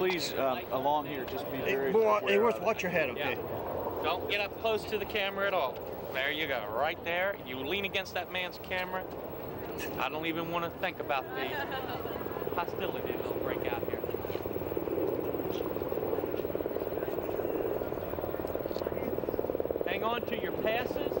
please, um, along here, just be Hey, very. boy, hey, aware Worth, watch your head, okay? Yeah. Don't get up close to the camera at all. There you go, right there. You lean against that man's camera. I don't even want to think about the hostility that'll break out here. Hang on to your passes.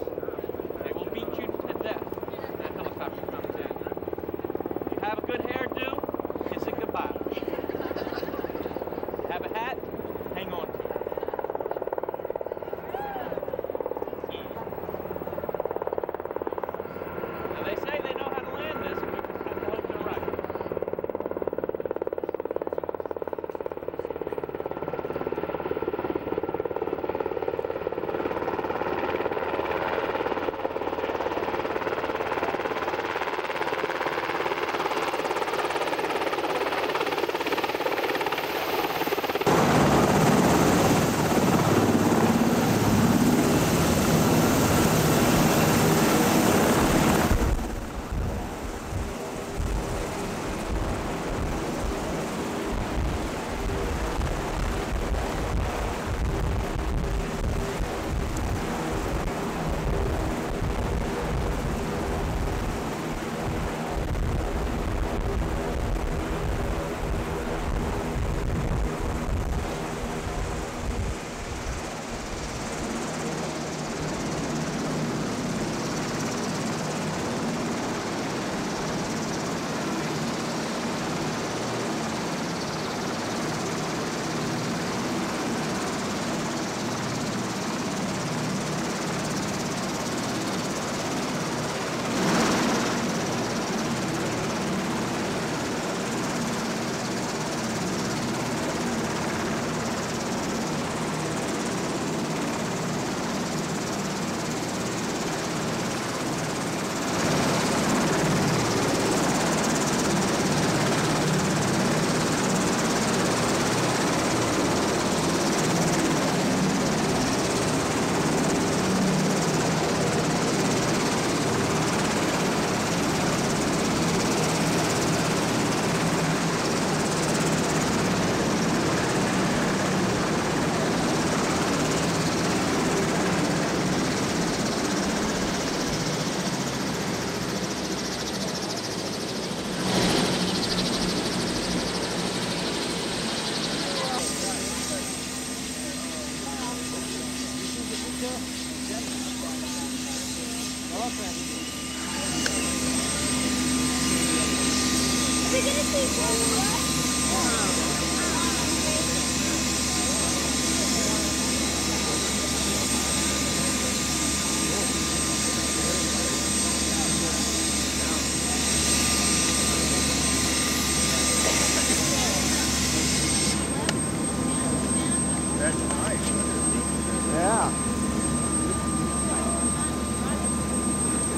Yeah.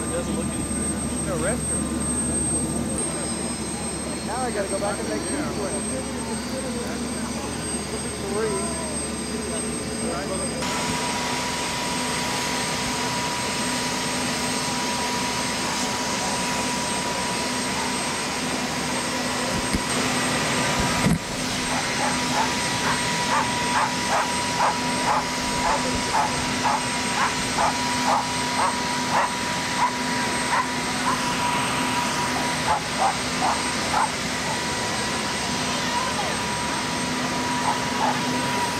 It doesn't look like no restroom. Now I gotta go back and make two swims. Three. Thank うん。